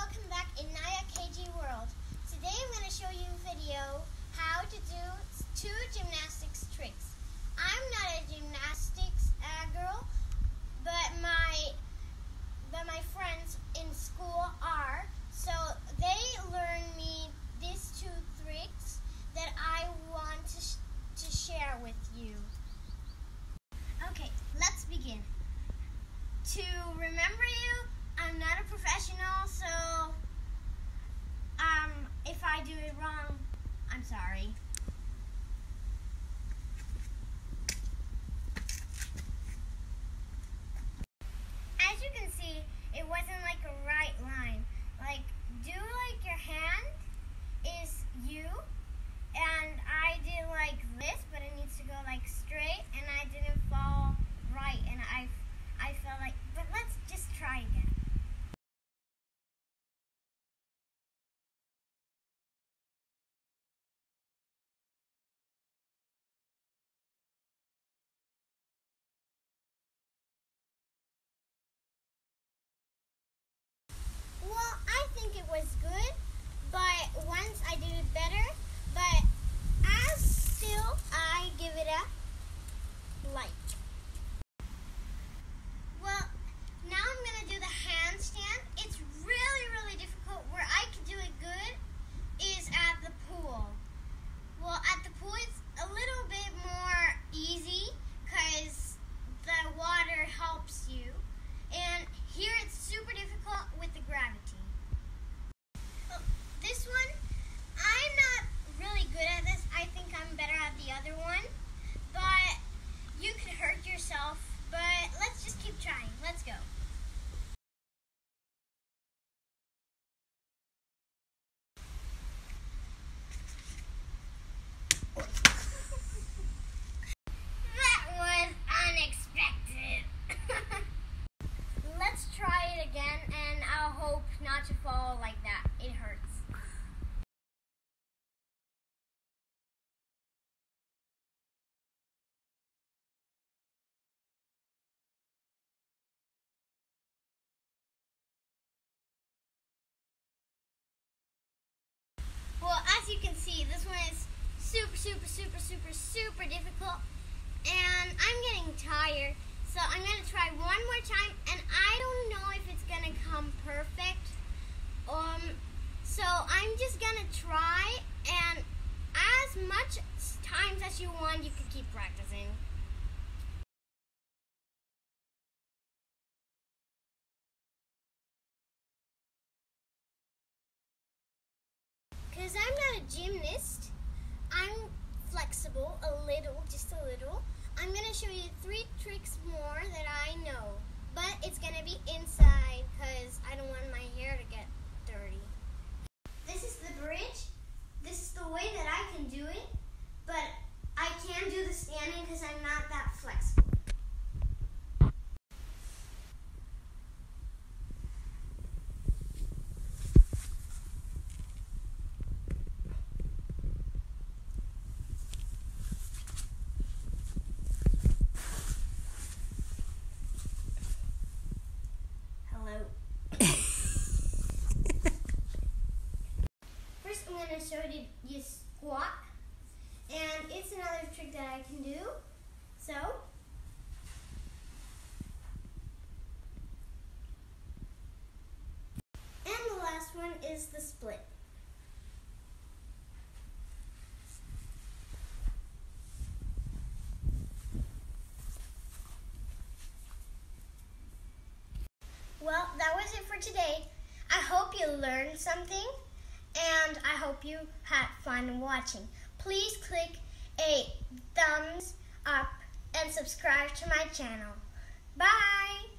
welcome back in Nyah KG World. Today I'm going to show you a video how to do two gymnastics tricks. I'm not a gymnastics uh, girl, but my but my friends in school are. So they learn me these two tricks that I want to, sh- to share with you. Okay, let's begin. To remember you, I'm not a professional, so um, if I do it wrong, I'm sorry. As you can see, it wasn't like a right line. Like, do like your hand is you, was good, but once I did it better. But as still, I give it a like. Well, now I'm gonna do the handstand. It's really, really difficult. Where I can do it good is at the pool. Well, at the pool, it's a little bit more easy because the water helps you. And here it's super difficult with the gravity. Oh, This one, I'm not really good at this. I think I'm better at the other one. But you could hurt yourself. But let's just keep trying. Let's go. That was unexpected. Let's try it again, and I'll hope not to fall like that. It hurts. Well, as you can see, this one is super, super, super, super, difficult. And I'm getting tired. So I'm going to try one more time. And I don't know if it's going to come perfect. Um, so I'm just going to try. And as much times as you want, you can keep practicing. Because I'm not a gymnast, I'm flexible a little, just a little. I'm going to show you three tricks more that I know. But it's going to be inside because I don't want my hair to get dirty. This is the bridge. This is the way that I can do it. But I can't do the standing because I'm not that flexible. Hello. First, I'm going to show you you squat, and it's another trick that I can do. So, and the last one is the split. Well, that was it for today. I hope you learned something and I hope you had fun watching. Please click a thumbs up and subscribe to my channel. Bye!